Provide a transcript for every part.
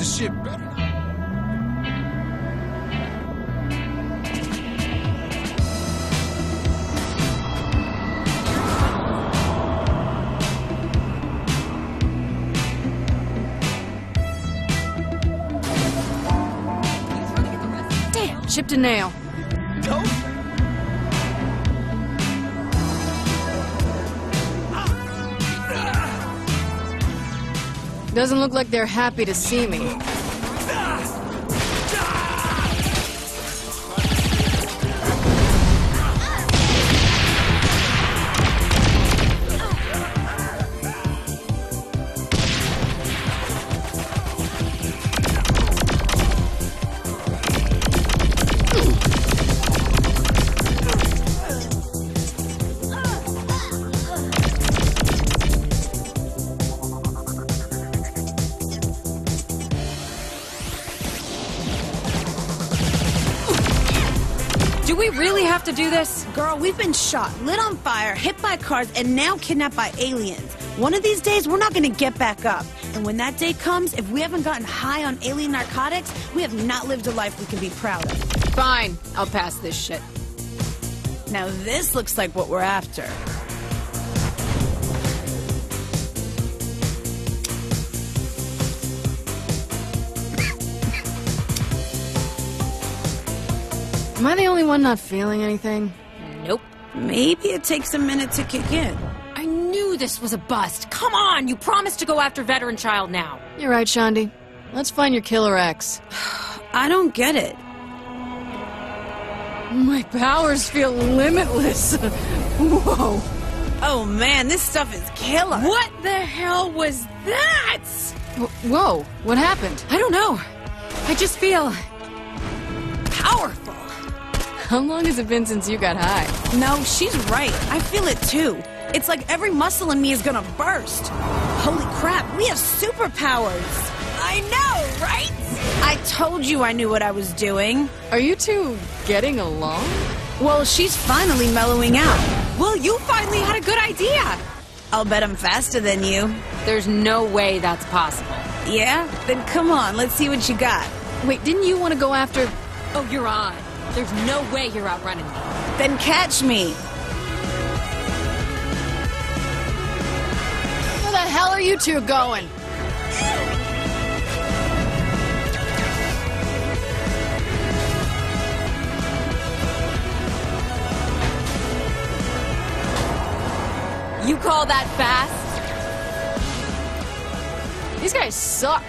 shit better. Damn, chipped a nail. Doesn't look like they're happy to see me. Really have to do this? Girl, we've been shot, lit on fire, hit by cars, and now kidnapped by aliens. One of these days, we're not gonna get back up. And when that day comes, if we haven't gotten high on alien narcotics, we have not lived a life we can be proud of. Fine, I'll pass this shit. Now, this looks like what we're after. Am I the only one not feeling anything? Nope. Maybe it takes a minute to kick in. I knew this was a bust. Come on, you promised to go after veteran child now. You're right, Shaundi. Let's find your killer X. I don't get it. My powers feel limitless. Whoa. Oh man, this stuff is killer. What the hell was that? Wh- Whoa, what happened? I don't know. I just feel powerful. How long has it been since you got high? No, she's right. I feel it too. It's like every muscle in me is gonna burst. Holy crap, we have superpowers. I know, right? I told you I knew what I was doing. Are you two getting along? Well, she's finally mellowing out. Well, you finally had a good idea. I'll bet I'm faster than you. There's no way that's possible. Yeah? Then come on, let's see what you got. Wait, didn't you want to go after. Oh, you're on. There's no way you're outrunning me. Then catch me. Where the hell are you two going? You call that fast? These guys suck.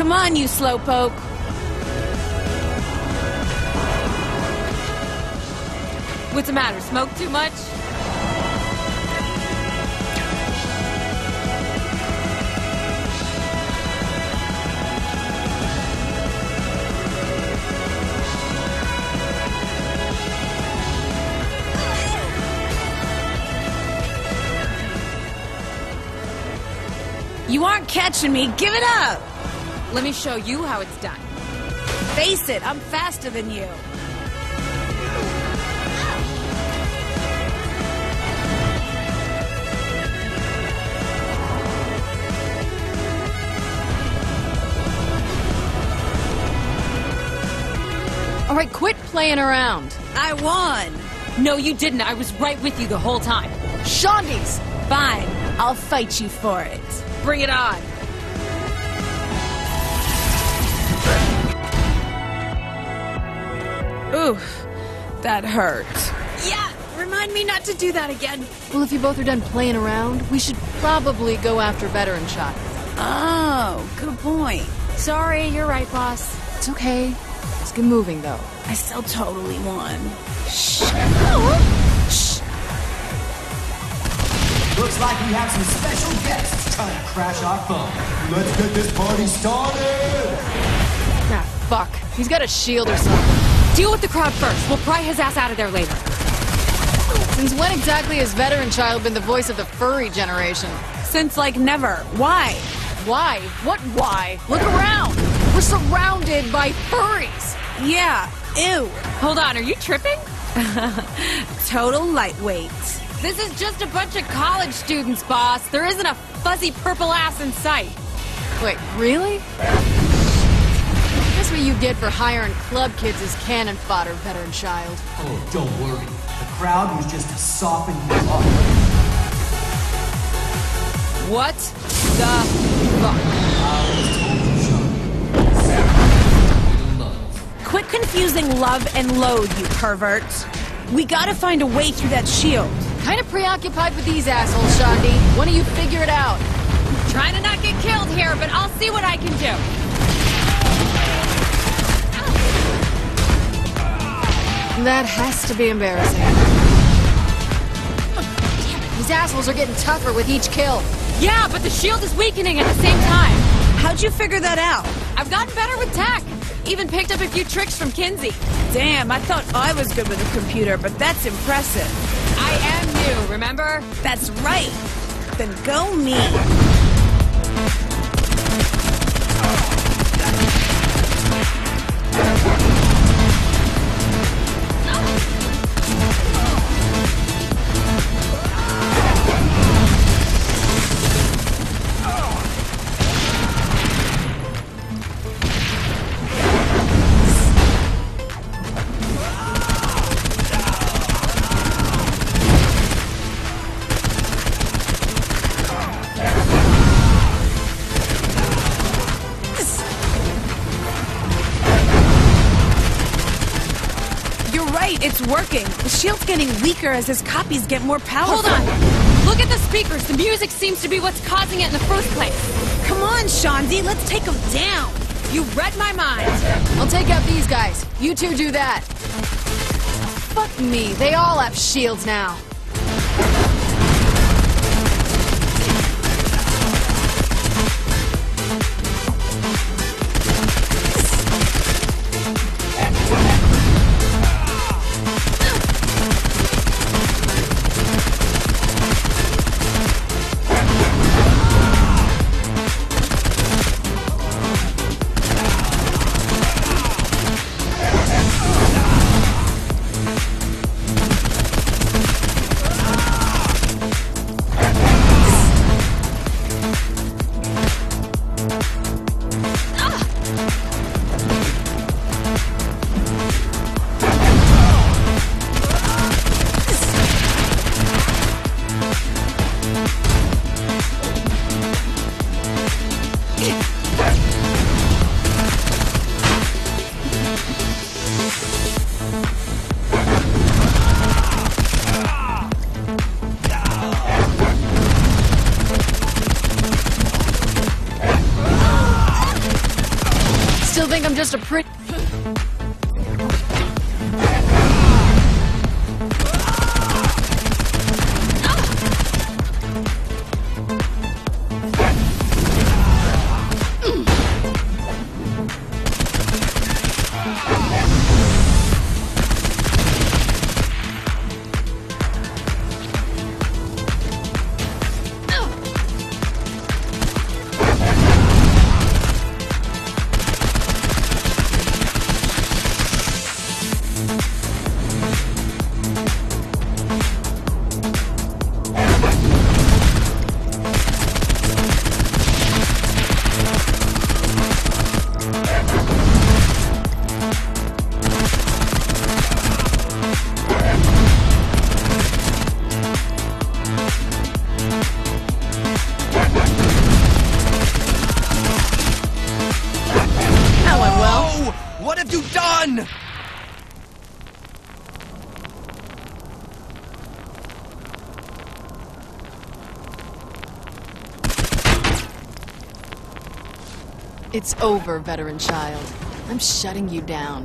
Come on, you slowpoke. What's the matter? Smoke too much? You aren't catching me. Give it up. Let me show you how it's done. Face it, I'm faster than you. All right, quit playing around. I won. No, you didn't. I was right with you the whole time. Shaundi's! Fine, I'll fight you for it. Bring it on. Oof, that hurt. Yeah, remind me not to do that again. Well, if you both are done playing around, we should probably go after veteran shot. Oh, good point. Sorry, you're right, boss. It's okay. Let's get moving, though. I still totally won. Shh. Looks like we have some special guests trying to crash our phone. Let's get this party started! Ah, fuck. He's got a shield or something. Deal with the crowd first. We'll pry his ass out of there later. Since when exactly has veteran child been the voice of the furry generation? Since like never. Why? Why? What why? Look around! We're surrounded by furries! Yeah, ew. Hold on, are you tripping? Total lightweight. This is just a bunch of college students, boss. There isn't a fuzzy purple ass in sight. Wait, really? Guess what you get for hiring club kids as cannon fodder, veteran child. Oh, don't worry. The crowd was just to soften you up. What the fuck? Quit confusing love and loathe, you perverts. We gotta find a way through that shield. Kinda preoccupied with these assholes, Shaundi. Why don't you figure it out? Trying to not get killed here, but I'll see what I can do. That has to be embarrassing. These assholes are getting tougher with each kill. Yeah, but the shield is weakening at the same time. How'd you figure that out? I've gotten better with tech. Even picked up a few tricks from Kinzie. Damn, I thought I was good with a computer, but that's impressive. I am new, remember? That's right. Then go me. Working. The shield's getting weaker as his copies get more powerful. Hold on. Look at the speakers. The music seems to be what's causing it in the first place. Come on, Shaundi, let's take them down. You read my mind. I'll take out these guys. You two do that. Fuck me, they all have shields now. I'm just a pretty. That It's over, veteran child. I'm shutting you down.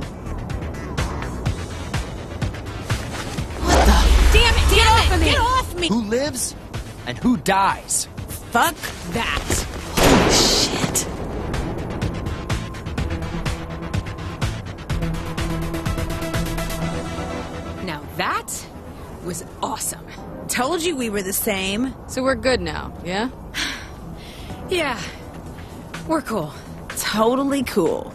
What the? Damn it! Get off of me! Get off me! Who lives and who dies? Fuck that. Shit. Now that was awesome. Told you we were the same. So we're good now, yeah? Yeah, we're cool. Totally cool.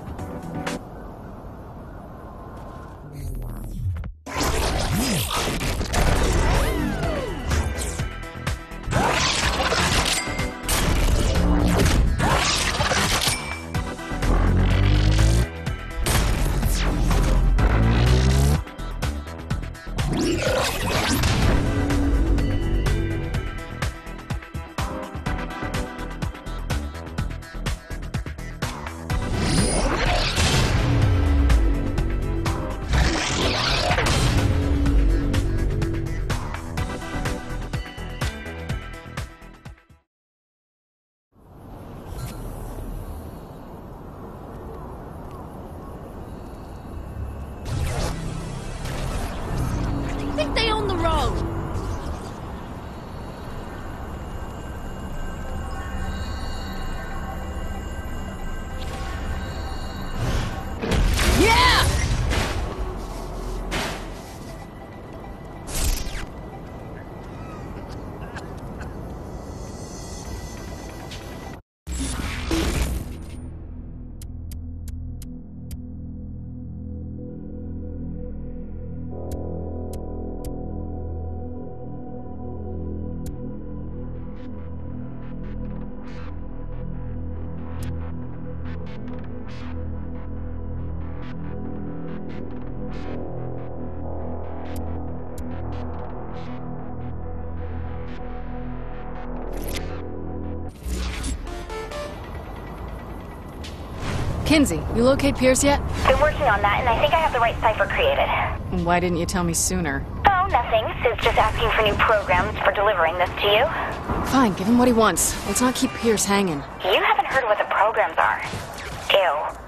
Kinzie, you locate Pierce yet? Been working on that, and I think I have the right cipher created. Why didn't you tell me sooner? Oh, nothing. CID's just asking for new programs for delivering this to you. Fine, give him what he wants. Let's not keep Pierce hanging. You haven't heard what the programs are. Ew.